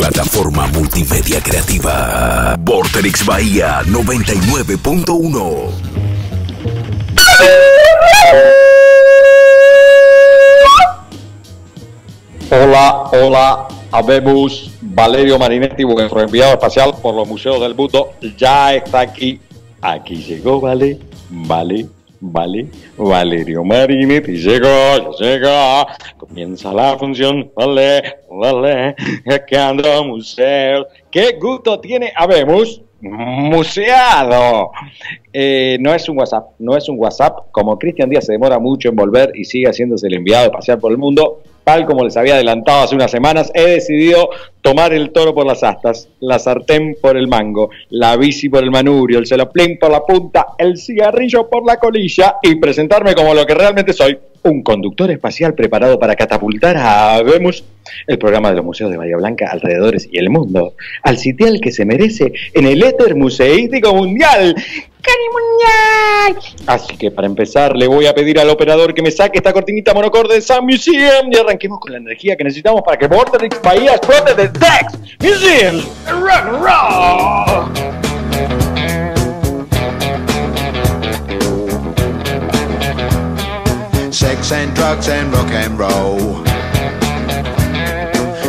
Plataforma multimedia creativa. Vorterix Bahía 99.1. Hola, hola, habemos Valerio Marinetti, vuestro enviado espacial por los museos del mundo, ya está aquí. Aquí llegó, vale, vale, vale. Valerio Marinetti llegó, ya llegó. Comienza la función, vale, vale. Que ando museo. ¿Qué gusto tiene? Habemos museado. Eh, no es un WhatsApp, no es un WhatsApp. Como Cristian Díaz se demora mucho en volver y sigue haciéndose el enviado de pasear por el mundo, como les había adelantado hace unas semanas, he decidido tomar el toro por las astas, la sartén por el mango, la bici por el manurio, el celoplín por la punta, el cigarrillo por la colilla y presentarme como lo que realmente soy, un conductor espacial preparado para catapultar a Vemos el programa de los museos de Bahía Blanca, alrededores y el mundo, al sitial que se merece en el éter museístico mundial. ¡Cari mundial! Así que para empezar le voy a pedir al operador que me saque esta cortinita monocorde de Sun Museum y arranquemos con la energía que necesitamos para que Vortex Bahía explote de Dex Museum Rock and Roll. Sex and drugs and rock and roll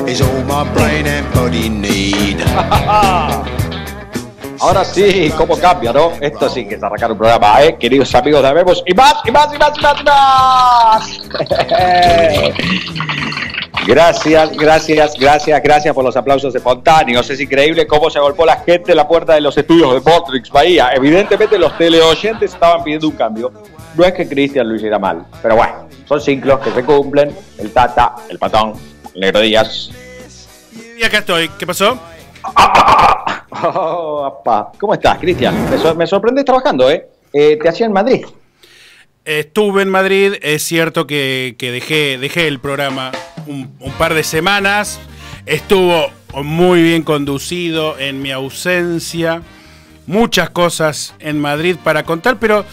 is all my brain and body need. Ahora sí, ¿cómo cambia, no? Esto sí que es arrancar un programa, ¿eh? Queridos amigos de Habemos, y más, y más, y más, y más, y más. Gracias, gracias, gracias, gracias por los aplausos espontáneos. Es increíble cómo se golpeó la gente en la puerta de los estudios de Botrix Bahía. Evidentemente los teleoyentes estaban pidiendo un cambio. No es que Cristian lo hiciera mal, pero bueno, son ciclos que se cumplen. El Tata, el Patón, el Negro Díaz. Y acá estoy. ¿Qué pasó? Oh. ¿Cómo estás, Cristian? Me, sorprendes trabajando, ¿eh? Eh, Te hacía en Madrid. Estuve en Madrid, es cierto que, que dejé, dejé el programa un, un par de semanas. Estuvo muy bien conducido en mi ausencia. Muchas cosas en Madrid para contar, pero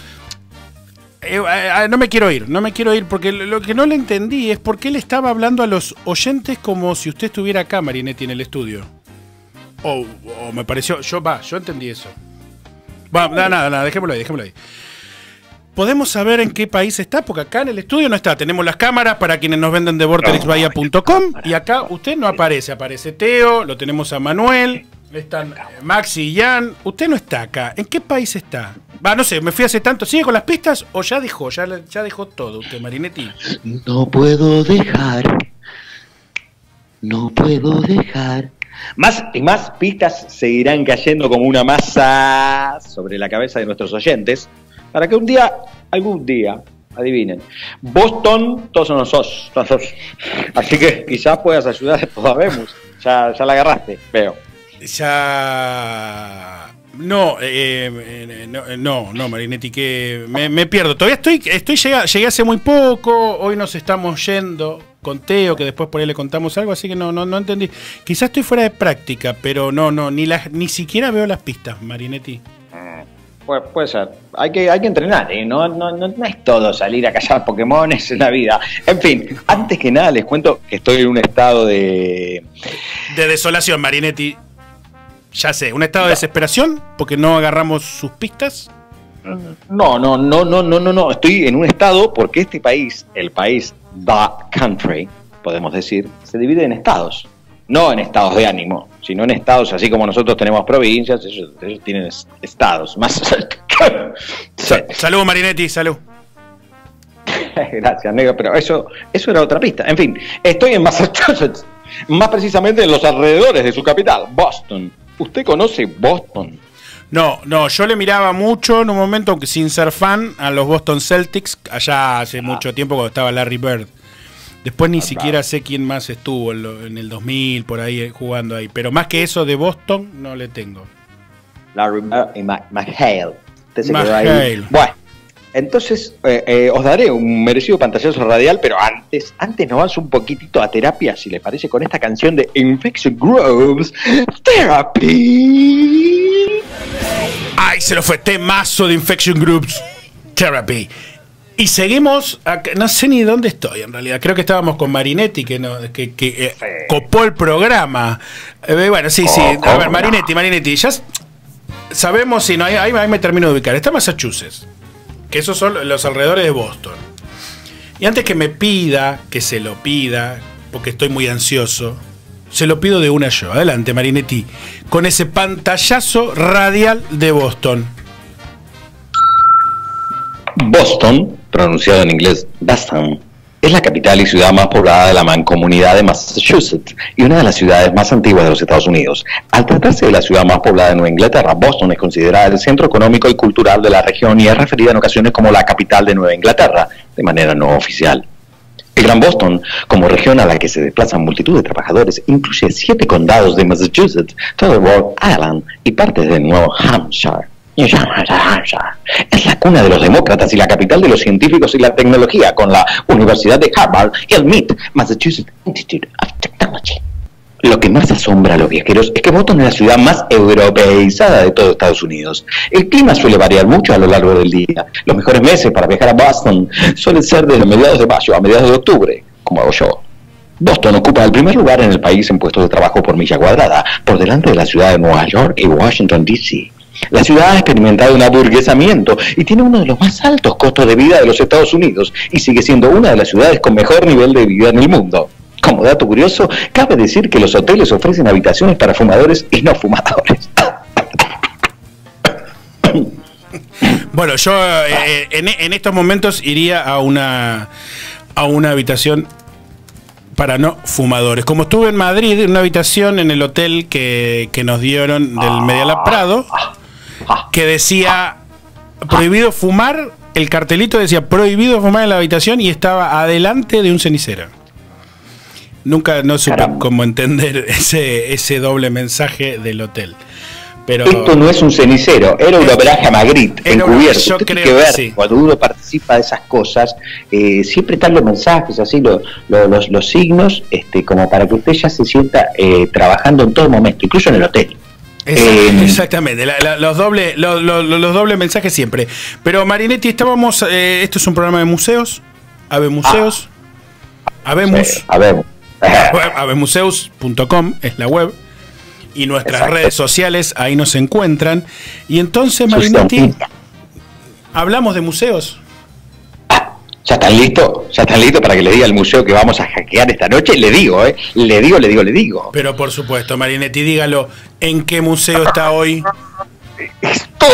eh, eh, no me quiero ir, no me quiero ir, porque lo que no le entendí es por qué le estaba hablando a los oyentes como si usted estuviera acá, Marinetti, en el estudio. O, o me pareció, yo va, yo entendí eso. Va, nada, nada, nada, dejémoslo ahí, dejémoslo ahí. ¿Podemos saber en qué país está? Porque acá en el estudio no está. Tenemos las cámaras para quienes nos venden de vortexbahía.com y acá usted no aparece. Aparece Teo, lo tenemos a Manuel, están eh, Maxi y Jan. Usted no está acá. ¿En qué país está? Va, no sé, me fui hace tanto. ¿Sigue con las pistas o ya dejó? Ya, dejó todo usted, Marinetti. No puedo dejar. No puedo dejar. Más y más pistas seguirán cayendo como una masa sobre la cabeza de nuestros oyentes para que un día, algún día, adivinen, Boston, todos son nosotros. todos. Así que quizás puedas ayudar, todavía vemos. Ya, ya la agarraste, veo. Ya. No, eh, eh, no, eh, no, no, Marinetti, que me, me pierdo. Todavía estoy, estoy llega- llegué hace muy poco. Hoy nos estamos yendo con Teo, que después por ahí le contamos algo, así que no, no, no entendí. Quizás estoy fuera de práctica, pero no, no, ni las, ni siquiera veo las pistas, Marinetti. Puede, puede ser. Hay que, hay que entrenar, ¿eh? no, no, no, no es todo salir a cazar Pokémones en la vida. En fin, antes que nada les cuento que estoy en un estado de... De desolación, Marinetti. Ya sé, un estado de desesperación porque no agarramos sus pistas. No, no, no, no, no, no, no. Estoy en un estado porque este país, el país, the country, podemos decir, se divide en estados. No en estados de ánimo, sino en estados, así como nosotros tenemos provincias, ellos, ellos tienen es- estados. Más. Sí. Salud, Marinetti, salud. Gracias, negro, pero eso, eso era otra pista. En fin, estoy en Massachusetts, más precisamente en los alrededores de su capital, Boston. ¿Usted conoce Boston? No, no, yo le miraba mucho en un momento, aunque sin ser fan, a los Boston Celtics, allá hace mucho tiempo cuando estaba Larry Bird. Después ni siquiera sé quién más estuvo en, el 2000, por ahí eh, jugando ahí. Pero más que eso de Boston, no le tengo. Larry Bird y McHale. Usted se quedó McHale. ahí. Bueno, entonces eh, eh, os daré un merecido pantallazo radial, pero antes, antes nos vamos un poquitito a terapia, si les parece, con esta canción de Infection Groves Therapy. ¡Ay, se lo fue! Temazo de Infection Groups Therapy. Y seguimos, acá- no sé ni dónde estoy en realidad. Creo que estábamos con Marinetti, que, no, que, que, eh, copó el programa. Bueno, sí, sí. A ver, Marinetti, Marinetti, ya sabemos si no, ahí, ahí- ahí me termino de ubicar. Está Massachusetts, que esos son los alrededores de Boston. Y antes que me pida, que se lo pida, porque estoy muy ansioso, se lo pido de una yo. Adelante, Marinetti, con ese pantallazo radial de Boston. Boston, pronunciado en inglés Boston, es la capital y ciudad más poblada de la mancomunidad de Massachusetts y una de las ciudades más antiguas de los Estados Unidos. Al tratarse de la ciudad más poblada de Nueva Inglaterra, Boston es considerada el centro económico y cultural de la región y es referida en ocasiones como la capital de Nueva Inglaterra, de manera no oficial. El Gran Boston, como región a la que se desplazan multitud de trabajadores, incluye siete condados de Massachusetts, todo Rhode Island y partes de Nuevo Hampshire. Es la cuna de los demócratas y la capital de los científicos y la tecnología, con la Universidad de Harvard y el MIT, Massachusetts Institute of Technology. Lo que más asombra a los viajeros es que Boston es la ciudad más europeizada de todo Estados Unidos. El clima suele variar mucho a lo largo del día. Los mejores meses para viajar a Boston suelen ser desde mediados de mayo a mediados de octubre, como hago yo. Boston ocupa el primer lugar en el país en puestos de trabajo por milla cuadrada, por delante de la ciudad de Nueva York y Washington, D.C. La ciudad ha experimentado un aburguesamiento y tiene uno de los más altos costos de vida de los Estados Unidos y sigue siendo una de las ciudades con mejor nivel de vida en el mundo. Como dato curioso, cabe decir que los hoteles ofrecen habitaciones para fumadores y no fumadores. Bueno, yo eh, en, estos momentos iría a una, a una habitación para no fumadores. Como estuve en Madrid, en una habitación en el hotel que, que nos dieron del Medialab Prado, que decía prohibido fumar, el cartelito decía prohibido fumar en la habitación y estaba adelante de un cenicero. Nunca no supe Caramba. cómo entender ese, ese doble mensaje del hotel. Pero Esto no es un cenicero, era un homenaje a Magritte, encubierto. yo Usted tiene creo que que ver, sí. cuando uno participa de esas cosas, eh, siempre están los mensajes, así lo- lo- los, los signos, este, como para que usted ya se sienta eh, trabajando en todo momento, incluso en el hotel. Eh, Exactamente, la- la- los dobles los, los- los dobles mensajes siempre. Pero Marinetti, estábamos, eh, esto es un programa de museos, Ave Museos, Habemos, eh, a ver, web, avemuseus.com es la web, y nuestras Exacto. redes sociales, ahí nos encuentran. Y entonces, Marinetti, hablamos de museos. ¿Ya están listos? ¿Ya están listos para que le diga al museo que vamos a hackear esta noche? Le digo, ¿eh? Le digo, le digo, le digo. Pero por supuesto, Marinetti, dígalo, ¿en qué museo está hoy? Estoy.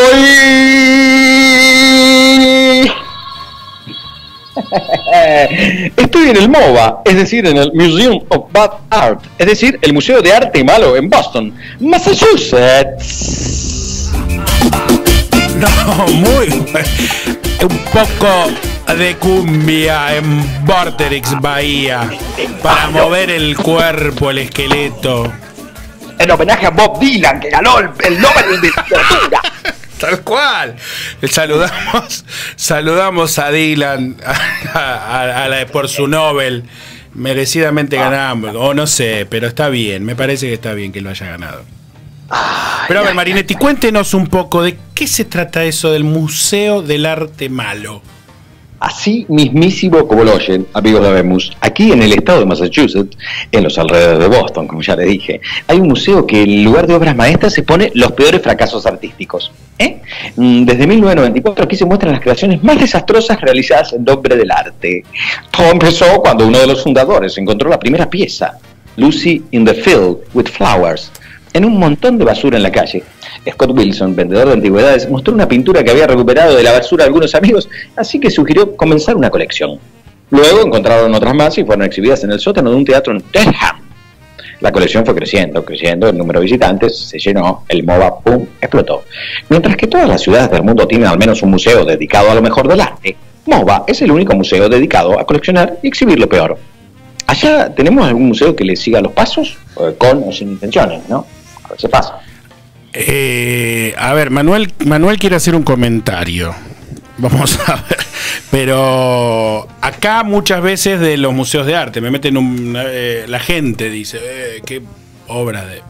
Estoy en el MOBA, es decir, en el Museum of Bad Art, es decir, el Museo de Arte Malo en Boston, Massachusetts. No, muy bueno. Un poco de cumbia en Vorterix Bahía para mover el cuerpo, el esqueleto. En homenaje a Bob Dylan, que ganó el, el Nobel de Literatura. Tal cual. Saludamos, saludamos a Dylan a- a- a la- por su Nobel. Merecidamente ganamos, o no sé, pero está bien, me parece que está bien que lo haya ganado. Pero a ver, Marinetti, cuéntenos un poco de qué se trata eso del Museo del Arte Malo. Así mismísimo como lo oyen, amigos de Abemus, aquí en el estado de Massachusetts, en los alrededores de Boston, como ya le dije, hay un museo que en lugar de obras maestras se pone los peores fracasos artísticos. ¿eh? Mm, Desde 1994 aquí se muestran las creaciones más desastrosas realizadas en nombre del arte. Todo empezó cuando uno de los fundadores encontró la primera pieza, Lucy in the Field with Flowers, en un montón de basura en la calle. Scott Wilson, vendedor de antigüedades, mostró una pintura que había recuperado de la basura de algunos amigos, así que sugirió comenzar una colección. Luego encontraron otras más y fueron exhibidas en el sótano de un teatro en Dedham. La colección fue creciendo, creciendo, el número de visitantes se llenó, el MOBA, ¡pum!, explotó. Mientras que todas las ciudades del mundo tienen al menos un museo dedicado a lo mejor del arte, MOBA es el único museo dedicado a coleccionar y exhibir lo peor. Allá tenemos algún museo que le siga los pasos, Eh, con o sin intenciones, ¿no? A ver si pasa. Eh, a ver, Manuel, Manuel quiere hacer un comentario. Vamos a ver. Pero acá muchas veces de los museos de arte me meten un, eh, la gente dice, eh, qué obra de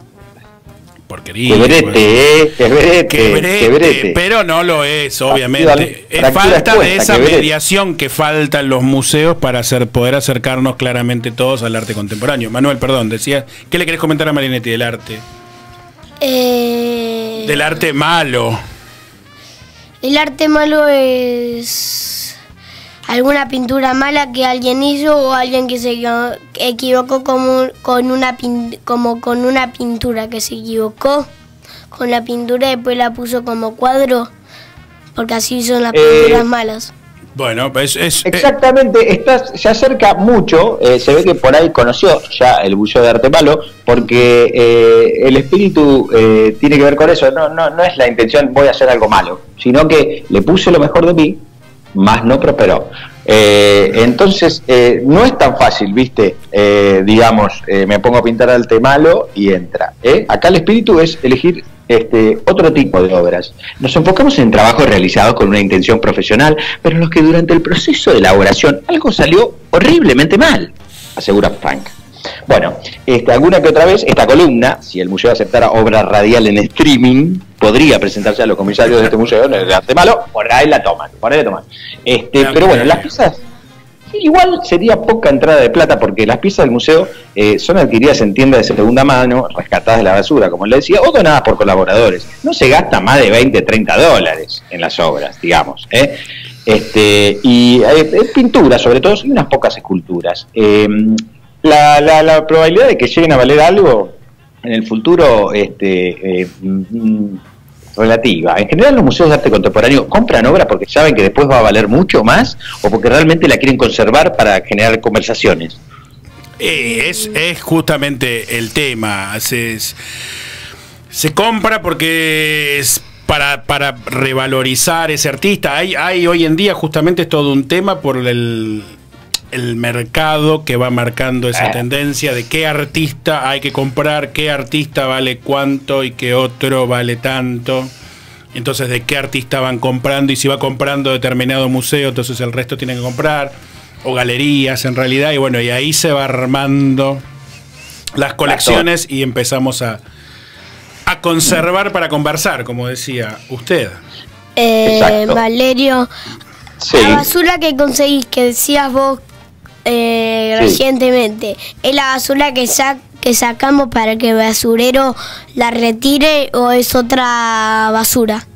porquería. Que brete, eh, que brete, Que que brete, brete. pero no lo es, obviamente. Es fractura falta de esa mediación que falta en los museos para hacer, poder acercarnos claramente todos al arte contemporáneo. Manuel, perdón, decía, ¿qué le querés comentar a Marinetti del arte? Eh, Del arte malo. El arte malo es alguna pintura mala que alguien hizo o alguien que se equivo- equivocó como, con una pin- como con una pintura que se equivocó con la pintura y después la puso como cuadro porque así son las Eh, pinturas malas. Bueno, es, es- eh, Exactamente, está, se acerca mucho, eh, se ve que por ahí conoció ya el Museo de Arte Malo, porque eh, el espíritu eh, tiene que ver con eso, no, no, no es la intención voy a hacer algo malo, sino que le puse lo mejor de mí, más no prosperó. Eh, entonces, eh, no es tan fácil, ¿viste? Eh, digamos, eh, me pongo a pintar arte malo y entra. ¿eh? Acá el espíritu es elegir este, otro tipo de obras. Nos enfocamos en trabajos realizados con una intención profesional, pero en los que durante el proceso de elaboración algo salió horriblemente mal, asegura Frank. Bueno, este, alguna que otra vez esta columna, si el museo aceptara obra radial en streaming, podría presentarse a los comisarios de este museo en el arte malo, por ahí la toman, por ahí la toman. Este, pero bueno, las piezas Igual sería poca entrada de plata porque las piezas del museo eh, son adquiridas en tiendas de segunda mano, rescatadas de la basura, como le decía, o donadas por colaboradores. No se gasta más de 20, 30 dólares en las obras, digamos. ¿eh? Este, y eh, es pintura, sobre todo, y unas pocas esculturas. Eh, la, la- la probabilidad de que lleguen a valer algo en el futuro este, eh, mm, relativa. En general los museos de arte contemporáneo compran obra porque saben que después va a valer mucho más o porque realmente la quieren conservar para generar conversaciones. Eh, es, es justamente el tema. Se, se compra porque es para, para revalorizar ese artista. Hay, hay hoy en día justamente es todo un tema por el, el mercado que va marcando esa Eh. tendencia de qué artista hay que comprar, qué artista vale cuánto y qué otro vale tanto. Entonces, de qué artista van comprando y si va comprando determinado museo, entonces el resto tiene que comprar. O galerías en realidad. Y bueno, y ahí se va armando las colecciones y empezamos a, a conservar para conversar, como decía usted. Eh. Valerio, Sí. la basura que conseguís, que decías vos eh, Sí. recientemente, ¿es la basura que, sa- que sacamos para que el basurero la retire o es otra basura?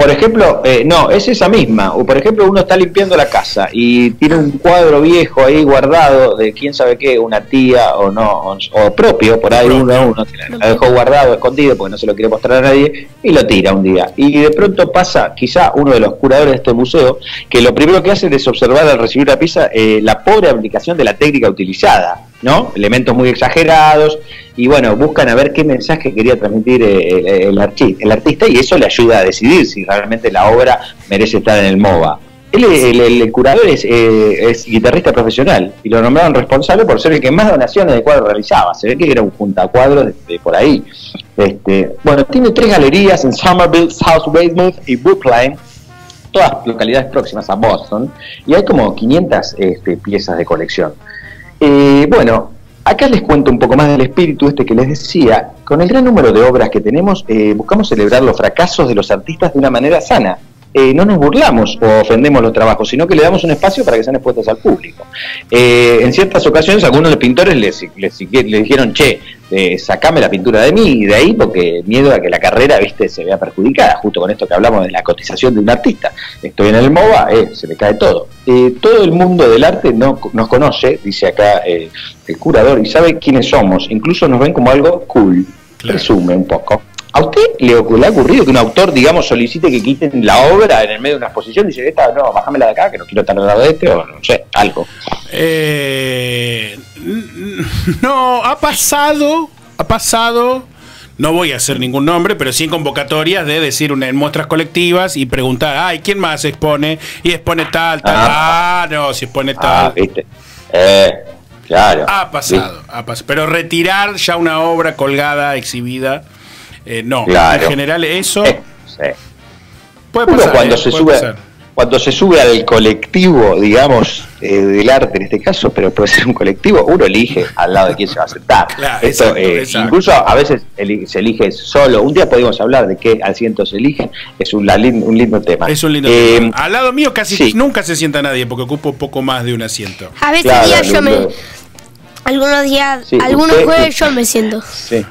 Por ejemplo, eh, no, es esa misma. O por ejemplo, uno está limpiando la casa y tiene un cuadro viejo ahí guardado de quién sabe qué, una tía o no, o, o propio, por ahí uno, uno se la- la dejó guardado, escondido, porque no se lo quiere mostrar a nadie, y lo tira un día. Y de pronto pasa, quizá uno de los curadores de este museo, que lo primero que hace es observar al recibir la pieza eh, la pobre aplicación de la técnica utilizada, ¿no? Elementos muy exagerados, y bueno, buscan a ver qué mensaje quería transmitir eh, el, el el artista y eso le ayuda a decidir si realmente la obra merece estar en el MOBA. Él, el, curador es, eh, es guitarrista profesional y lo nombraron responsable por ser el que más donaciones de cuadros realizaba. Se ve que era un juntacuadros de por ahí. Este, bueno, tiene tres galerías en Somerville, South Weymouth y Brookline, todas localidades próximas a Boston, y hay como 500 este, piezas de colección. Eh, bueno, acá les cuento un poco más del espíritu este que les decía. Con el gran número de obras que tenemos, eh, buscamos celebrar los fracasos de los artistas de una manera sana. Eh, no nos burlamos o ofendemos los trabajos, sino que le damos un espacio para que sean expuestos al público. Eh, en ciertas ocasiones, algunos de los pintores les, les- le dijeron, che, eh, sacame la pintura de mí y de ahí, porque miedo a que la carrera viste se vea perjudicada, justo con esto que hablamos de la cotización de un artista. Estoy en el MOBA, eh, se me cae todo. Eh, todo el mundo del arte no, nos conoce, dice acá eh, el curador, y sabe quiénes somos, incluso nos ven como algo cool. Claro. Presume un poco. ¿A usted le, le ha ocurrido que un autor, digamos, solicite que quiten la obra en el medio de una exposición y dice, esta, no, bájamela de acá, que no quiero estar al lado de este, o no sé, algo? Eh, no, ha pasado, ha pasado. No voy a hacer ningún nombre, pero sí en convocatorias de decir una, en muestras colectivas y preguntar, ay, ¿quién más expone? Y expone tal, tal. Ah. Ah, no, si expone Ah, tal. viste. Eh, claro. Ha pasado, ha pasado. Pero retirar ya una obra colgada, exhibida, eh, no. Claro. En general eso Eh, sí. puede Uno pasar. cuando eh, se puede sube pasar. cuando se sube al colectivo, digamos, eh, del arte en este caso, pero puede ser un colectivo, uno elige al lado de quién se va a sentar. Claro, Esto, exacto, eh, exacto. Incluso a veces se elige solo. Un día podemos hablar de qué asiento se elige. Es un, un lindo tema. Es un lindo Eh, tema. Al lado mío casi sí. nunca se sienta nadie porque ocupo poco más de un asiento. A veces Claro, días yo me. Algunos días, Sí, algunos usted- jueves yo me siento. Sí.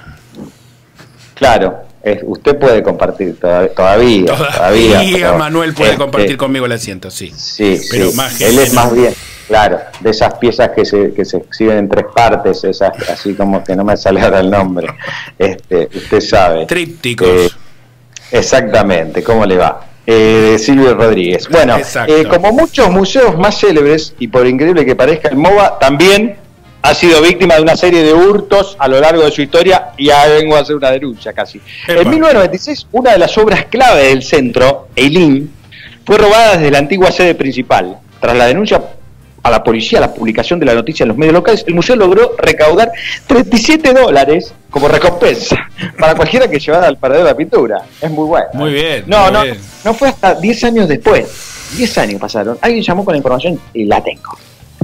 Claro, es- usted puede compartir toda- todavía. Todavía, pero, Manuel puede este, compartir conmigo el asiento, sí. Sí, Pero sí. más Él es más bien, claro, de esas piezas que se, que se exhiben en tres partes, esas así como que no me sale ahora el nombre. Este, usted sabe. Trípticos. Eh, exactamente, ¿cómo le va? Eh, Silvio Rodríguez. Bueno, eh, como muchos museos más célebres, y por increíble que parezca, el MOBA también ha sido víctima de una serie de hurtos a lo largo de su historia y ya vengo a hacer una denuncia casi. Epa. En 1996, una de las obras clave del centro, Eileen, fue robada desde la antigua sede principal. Tras la denuncia a la policía, la publicación de la noticia en los medios locales, el museo logró recaudar 37 dólares como recompensa para cualquiera que llevara al paradero la pintura. Es muy bueno. Muy bien, No, muy no, bien. no fue hasta 10 años después. 10 años pasaron. Alguien llamó con la información y la tengo.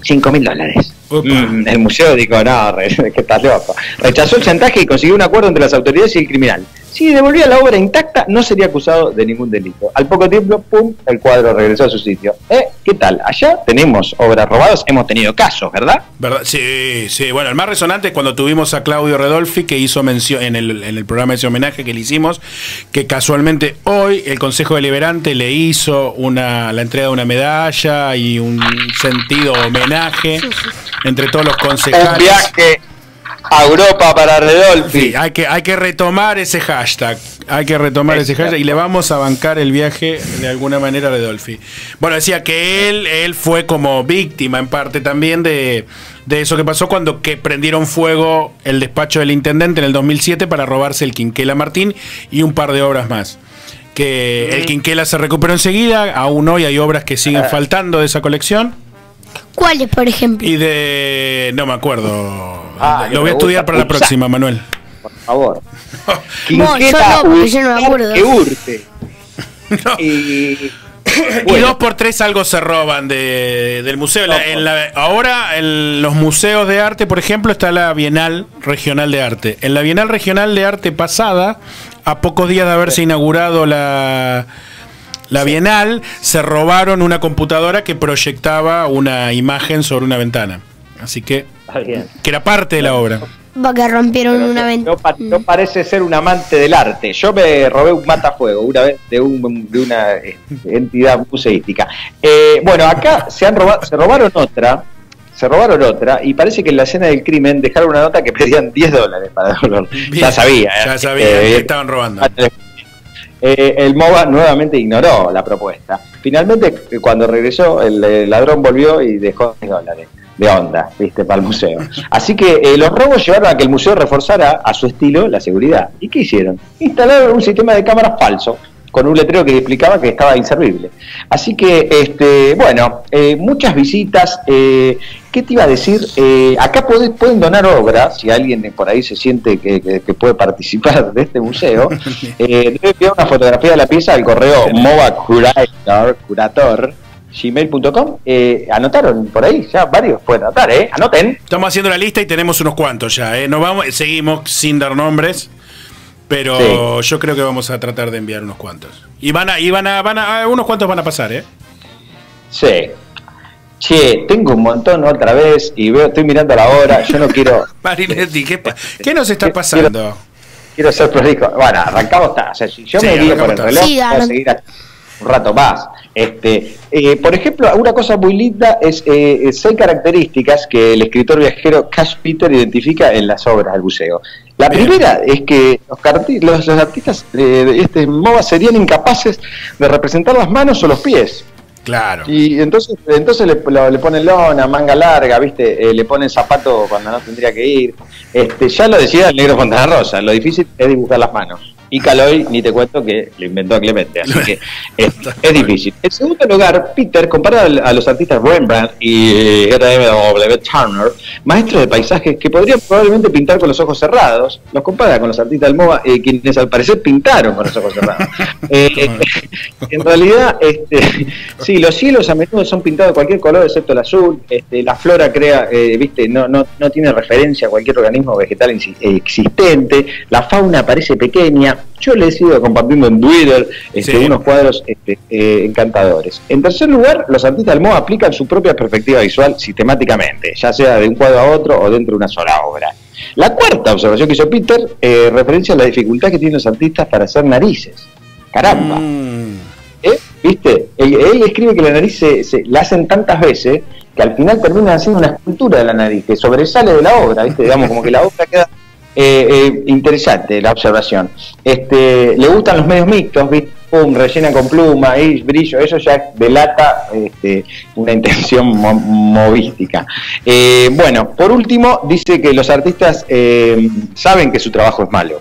5 mil dólares. Mm, el museo dijo, no, re, que estás loco. Rechazó el chantaje y consiguió un acuerdo entre las autoridades y el criminal. Si devolvía la obra intacta, no sería acusado de ningún delito. Al poco tiempo, pum, el cuadro regresó a su sitio. ¿Eh? ¿Qué tal? Allá tenemos obras robadas, hemos tenido casos, ¿verdad? ¿Verdad? Sí, sí. Bueno, el más resonante es cuando tuvimos a Claudio Redolfi, que hizo mención en el, en el programa de ese homenaje que le hicimos, que casualmente hoy el Consejo Deliberante le hizo una, la entrega de una medalla y un sentido homenaje entre todos los Un concejales. viaje a Europa para Redolfi. Sí, hay que, hay que retomar ese hashtag. Hay que retomar ese hashtag y le vamos a bancar el viaje de alguna manera a Redolfi. Bueno, decía que él, él fue como víctima en parte también de, de eso que pasó cuando que prendieron fuego el despacho del intendente en el 2007 para robarse el Quinquela Martín y un par de obras más. Que el Quinquela se recuperó enseguida, aún hoy hay obras que siguen faltando de esa colección. ¿Cuáles, por ejemplo? Y de. No me acuerdo. Ah, Lo voy a estudiar para la próxima, Manuel. Por favor. No, yo no, porque yo no me acuerdo. Que hurte. No. Y, dos por tres algo se roban de- del museo. La- en la- ahora en los museos de arte, por ejemplo, está la Bienal Regional de Arte. En la Bienal Regional de Arte pasada, a pocos días de haberse inaugurado la, la Bienal, se robaron una computadora que proyectaba una imagen sobre una ventana. Así que, que era parte de la obra. Va que rompieron Pero una ventana. no pa- no parece ser un amante del arte. Yo me robé un matafuego una vez de, un- de una eh, entidad museística. Eh, bueno, acá se han robado, se robaron otra, se robaron otra y parece que en la escena del crimen dejaron una nota que pedían 10 dólares para. Bien, Ya sabía. ya eh, sabía eh, que estaban robando. Eh, el MOBA nuevamente ignoró la propuesta. Finalmente, cuando regresó, el, ladrón volvió y dejó 10 dólares de onda, viste, para el museo. Así que eh, los robos llevaron a que el museo reforzara a su estilo la seguridad. ¿Y qué hicieron? Instalaron un sistema de cámaras falso con un letrero que explicaba que estaba inservible. Así que, este, bueno, eh, muchas visitas. eh, ¿Qué te iba a decir? Eh, acá podés- pueden donar obras, si alguien por ahí se siente que, que- que puede participar de este museo, eh, debe enviar una fotografía de la pieza al correo movacurator, curator, gmail.com. Eh, anotaron por ahí, ya varios pueden anotar, ¿eh? Anoten. Estamos haciendo la lista y tenemos unos cuantos ya. ¿eh? No vamos, seguimos sin dar nombres, pero yo creo que vamos a tratar de enviar unos cuantos. Y van a, y van a, van a, unos cuantos van a pasar, ¿eh? Sí. Che, tengo un montón otra vez y veo, estoy mirando la hora, yo no quiero... Marinetti, ¿qué, qué nos está pasando? Quiero ser prolijo. Bueno, arrancamos. O sea, si yo Sí, me guío por el reloj, Sí, voy a seguir un rato más. Este, eh, por ejemplo, una cosa muy linda es eh, seis características que el escritor viajero Cash Peter identifica en las obras del buceo. La Bien. primera es que los, los, los artistas eh, de este MOBA serían incapaces de representar las manos o los pies. Claro. Y entonces, entonces le, lo- le ponen lona, manga larga, ¿viste? Eh, le ponen zapato cuando no tendría que ir. Este, ya lo decía el negro Fontana Rosa, lo difícil es dibujar las manos. Y Caloi, ni te cuento que lo inventó Clemente, así que es, es difícil. En segundo lugar, Peter compara a los artistas Rembrandt y eh, R.M.W. Turner, maestros de paisajes que podrían probablemente pintar con los ojos cerrados. Los compara con los artistas del MOA, eh, quienes al parecer pintaron con los ojos cerrados. Eh, en realidad, este, sí, los cielos a menudo son pintados de cualquier color excepto el azul. Este, la flora crea, eh, viste, no, no, no tiene referencia a cualquier organismo vegetal existente. La fauna parece pequeña. Yo les he ido compartiendo en Twitter este, Sí. unos cuadros este, eh, encantadores. En tercer lugar, los artistas del MOA aplican su propia perspectiva visual sistemáticamente, ya sea de un cuadro a otro o dentro de una sola obra. La cuarta observación que hizo Peter eh, referencia a la dificultad que tienen los artistas para hacer narices. Caramba. Mm. ¿Eh? ¿Viste? Él, él escribe que la nariz se, se- la hacen tantas veces que al final termina haciendo una escultura de la nariz que sobresale de la obra, ¿viste? Digamos, como que la obra queda eh, eh, interesante, la observación. Este, le gustan los medios mixtos. Pum, rellena con pluma y brillo, eso ya delata este, una intención mo- movística. Eh, bueno, por último, dice que los artistas eh, saben que su trabajo es malo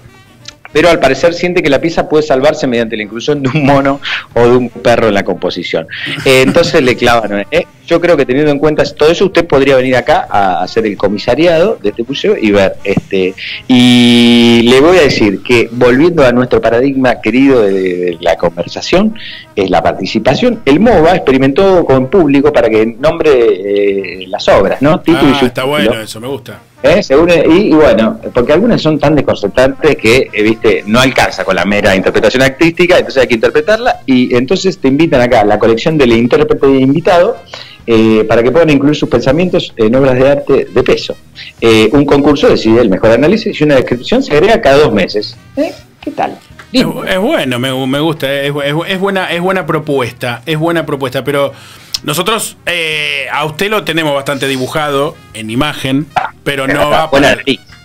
pero al parecer siente que la pieza puede salvarse mediante la inclusión de un mono o de un perro en la composición. Eh, entonces le clavan. ¿eh? Yo creo que teniendo en cuenta todo eso, usted podría venir acá a hacer el comisariado de este museo y ver. este Y le voy a decir que, volviendo a nuestro paradigma querido de, de la conversación, es la participación. El MOVA experimentó con público para que nombre eh, las obras, ¿no? Y Ah, está subtítulo. bueno eso, me gusta. ¿Eh? Se une- y, y bueno, porque algunas son tan desconcertantes que, eh, viste, no alcanza con la mera interpretación artística, entonces hay que interpretarla, y entonces te invitan acá a la colección del intérprete invitado eh, para que puedan incluir sus pensamientos en obras de arte de peso. Eh, un concurso decide el mejor análisis y una descripción se agrega cada dos meses. ¿Eh? ¿Qué tal? Es, es bueno, me, me gusta, es, es- es buena, es buena propuesta, es buena propuesta, pero nosotros eh, a usted lo tenemos bastante dibujado en imagen, pero no va para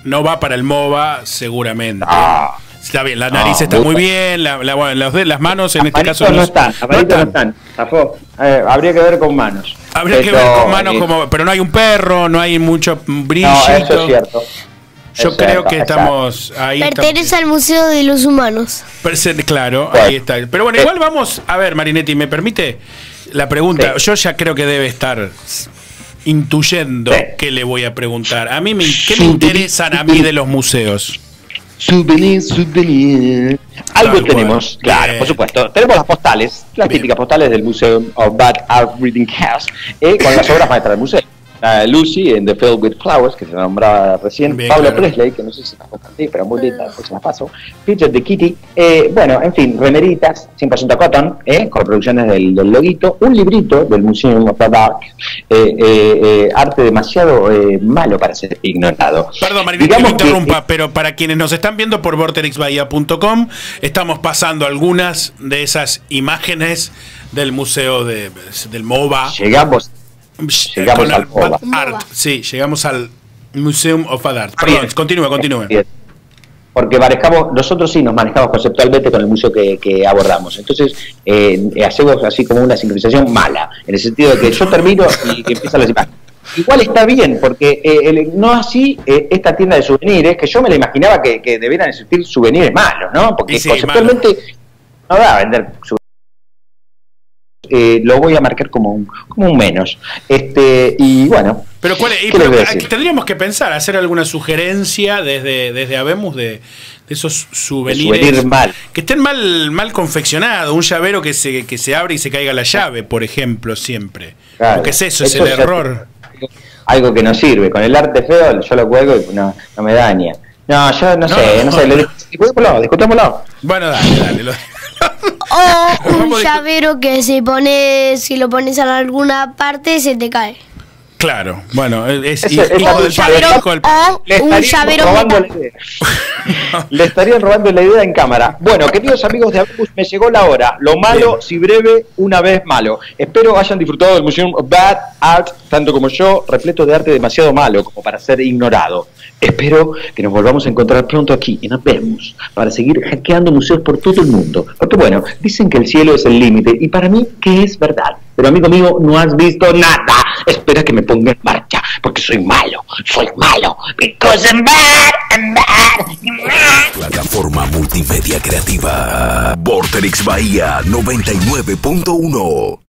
no va para el MOBA seguramente. Ah. Está bien, la nariz está muy bien, la, la- bueno, las, manos en este caso no están, no están. Eh, habría que ver con manos. Habría que ver con manos eh, como, pero no hay un perro, no hay mucho brillo. No, eso es cierto. Yo creo que exacto. estamos ahí. estamos- Pertenece al Museo de los Humanos. Perse- Claro, Bueno. ahí está. Pero bueno, igual vamos a ver, Marinetti, ¿me permite la pregunta? Sí. Yo ya creo que debe estar intuyendo Sí. qué le voy a preguntar. A mí me, ¿qué me interesan a mí de los museos? Souvenir, souvenir. Algo Tal cual. tenemos, claro, Bien. por supuesto. Tenemos las postales, las Bien. típicas postales del Museo of Bad Art Reading House, eh, con las obras maestras del museo. La Lucy en The Field with Flowers, que se nombraba recién. Bien, Pablo claro. Presley, que no sé si la compartí, pero muy linda, después se las paso. Pictures de Kitty. eh, bueno, en fin, remeritas, 100% cotton, eh, con producciones del, del loguito. Un librito del Museum of the Dark, eh, eh, eh, arte demasiado eh, malo para ser ignorado. Perdón, que me que- interrumpa, pero para quienes nos están viendo por vorterixbahía.com, estamos pasando algunas de esas imágenes del museo de, del MOBA. Llegamos Llegamos Con al Art. Sí, llegamos al Museum of Bad Art. Perdón, bien. continúe. Bien. Porque manejamos, nosotros sí nos manejamos conceptualmente con el museo que, que abordamos. Entonces, eh, hacemos así como una sincronización mala, en el sentido de que yo termino y que empiezan las imágenes. Igual está bien, porque eh, el- no así eh, esta tienda de souvenirs, que yo me la imaginaba que, que debieran existir souvenirs malos, ¿no? Porque sí, conceptualmente no da a vender souvenirs. Eh, lo voy a marcar como un, como un menos. Este, y bueno, Pero cuál es? Tendríamos que pensar, hacer alguna sugerencia desde, desde Habemos de, esos souvenirs mal. que estén mal, mal confeccionados, un llavero que se, que se abre y se caiga la llave, por ejemplo, siempre. Claro. Es eso, es el error. algo que no sirve. Con el arte feo yo lo cuelgo y no, no me daña. No, yo no, No, sé, no, no. sé. Discutámoslo, discutámoslo. Bueno, dale, dale. lo- O un llavero que se pone, si lo pones en alguna parte, se te cae. Claro, bueno, es hijo del padre, del- Le un estarían llavero robando la idea. Le estarían robando la idea en cámara. Bueno, queridos amigos de Abus, me llegó la hora. Lo malo, Bien. si breve, una vez malo. Espero hayan disfrutado del Museum of Bad Art, tanto como yo, repleto de arte demasiado malo como para ser ignorado. Espero que nos volvamos a encontrar pronto aquí en Abemos para seguir hackeando museos por todo el mundo. Porque bueno, dicen que el cielo es el límite y para mí que es verdad. Pero amigo mío, no has visto nada. Espera que me ponga en marcha, porque soy malo, soy malo. Because I'm bad, I'm bad, I'm bad. Plataforma multi multimedia creativa. Bahía 99.1.